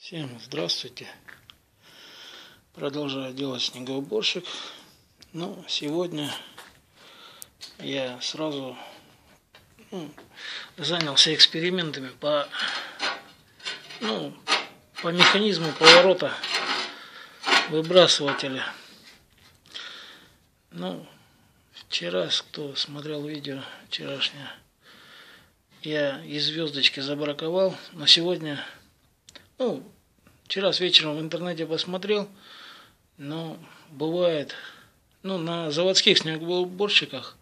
Всем здравствуйте. Продолжаю делать снегоуборщик. Но сегодня я сразу ну, занялся экспериментами по, ну, по механизму поворота выбрасывателя. Ну, вчера, кто смотрел видео вчерашнее, я из звездочки забраковал, но сегодня, ну, вчера с вечером в интернете посмотрел, но бывает, ну, на заводских снегоуборщиках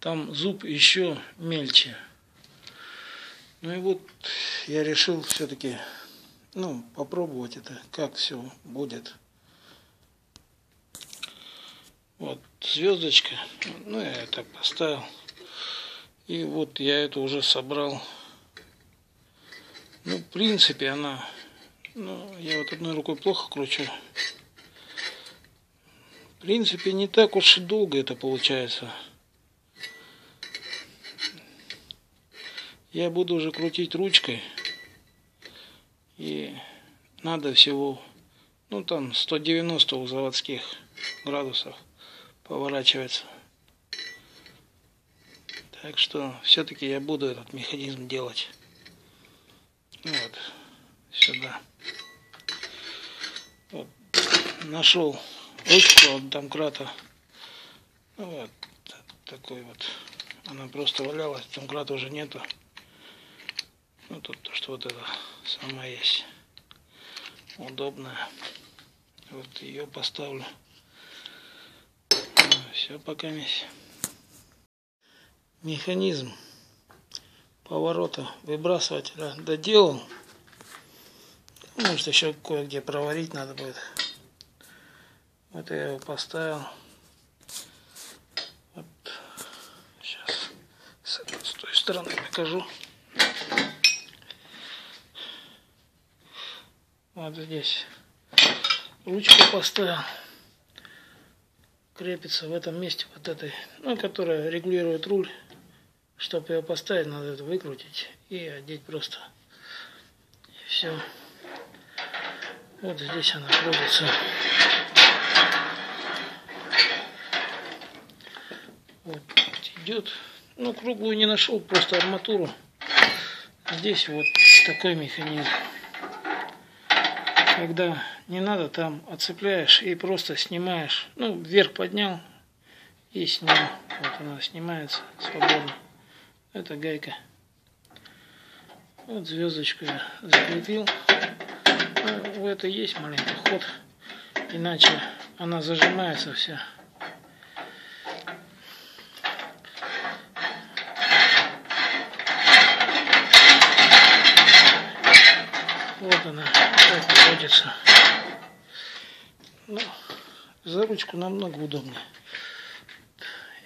там зуб еще мельче. Ну и вот я решил все-таки, ну, попробовать это, как все будет. Вот звездочка, ну я так поставил. И вот я это уже собрал. Ну, в принципе, она... Ну, я вот одной рукой плохо кручу. В принципе, не так уж и долго это получается. Я буду уже крутить ручкой. И надо всего, ну там 190 у заводских градусов поворачивается. Так что все-таки я буду этот механизм делать. Вот, сюда. Вот. Нашел ручку от домкрата. Ну, вот такой вот. Она просто валялась, домкрата уже нету. Ну тут то, что вот это сама есть. Удобная. Вот ее поставлю. Все, пока месть механизм поворота выбрасывателя доделал. Может еще кое-где проварить надо будет. Вот я его поставил. Вот. Сейчас с, с той стороны покажу. Вот здесь ручку поставил. Крепится в этом месте вот этой, ну, которая регулирует руль. Чтобы ее поставить, надо это выкрутить и одеть просто. И все. Вот здесь она крутится. Вот идет. Ну, круглую не нашел, просто арматуру. Здесь вот такой механизм. Когда не надо, там отцепляешь и просто снимаешь. Ну, вверх поднял и снял. Вот она снимается свободно. Это гайка. Вот звездочку я закрепил. Ну, это есть маленький ход. Иначе она зажимается вся. Вот она, так находится. Ну, за ручку намного удобнее.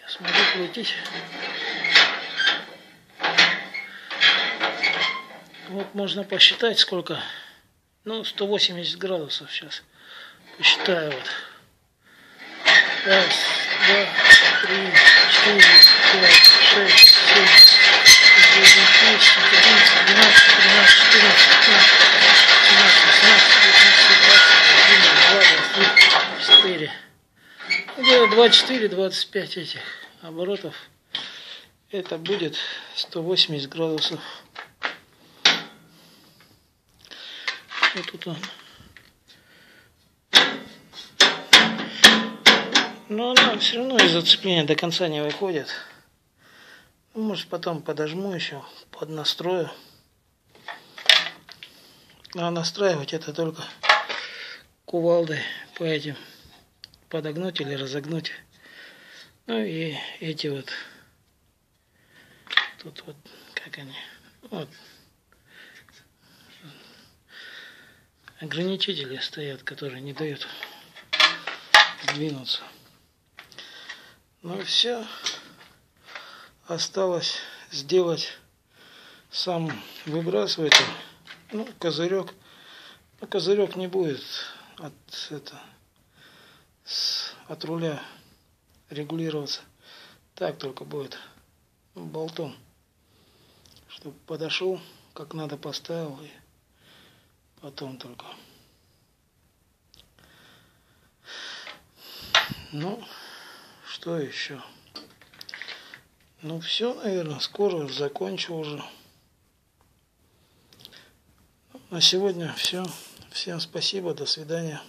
Я смогу крутить. Вот можно посчитать сколько. Ну, 180 градусов сейчас. Посчитаю вот. Раз, два, три, четыре, пять, шесть, семь, девять, десять, одиннадцать, двенадцать, тринадцать, четырнадцать, пятнадцать, семнадцать, восемнадцать, девятнадцать, двадцать, один, два, двадцать четыре. Где 24, 25 этих оборотов. Это будет 180 градусов. Вот тут он. Но она все равно из зацепления до конца не выходит. Ну, может потом подожму еще, под настрою. А настраивать это только кувалдой по этим подогнуть или разогнуть. Ну и эти вот тут вот как они вот ограничители стоят, которые не дают сдвинуться. Ну все. Осталось сделать сам выбрасыватель. Ну, козырек. Ну, козырек не будет от, это, с, от руля регулироваться. Так только будет болтом. Чтобы подошел, как надо поставил и Потом только. Ну, что еще? Ну, все, наверное, скоро закончу уже. На сегодня все. Всем спасибо, до свидания.